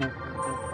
えっ?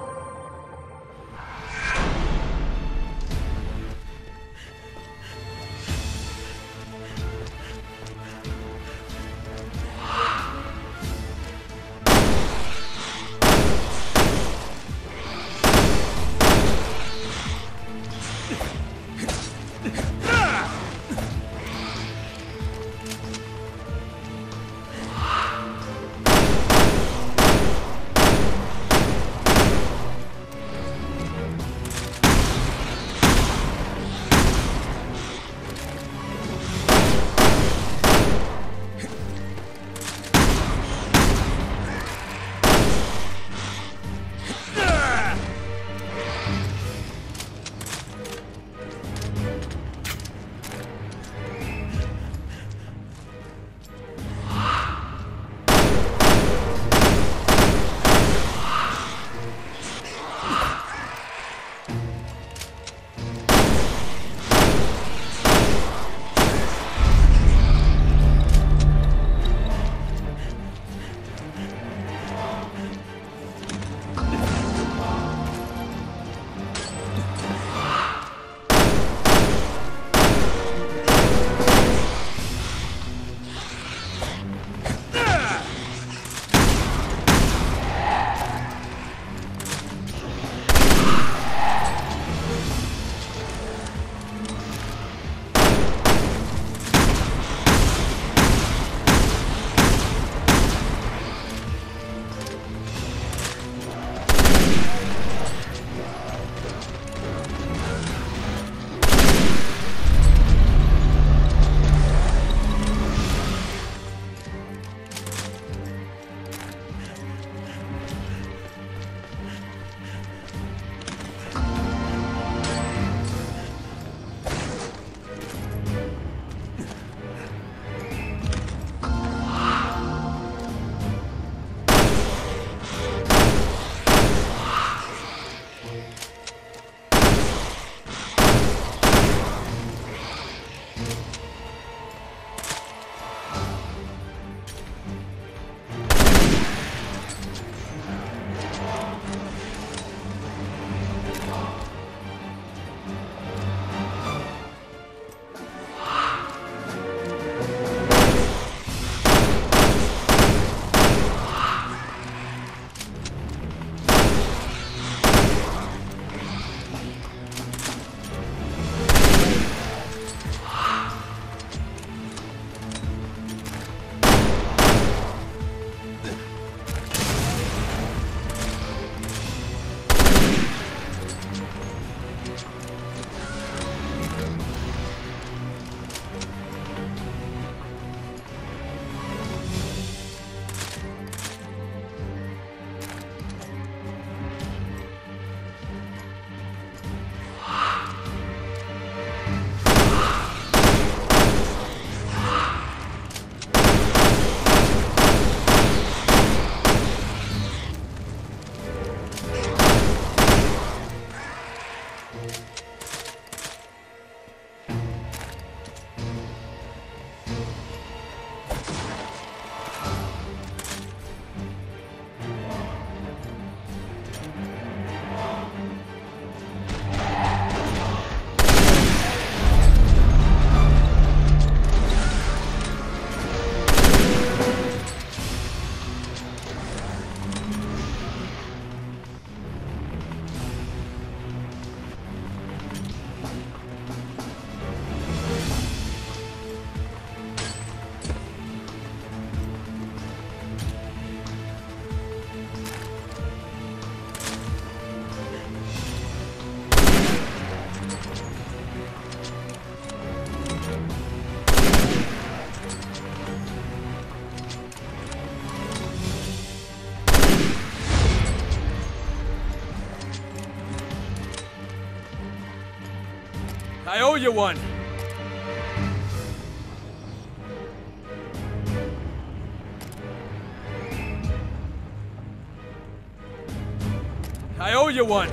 I owe you one. I owe you one.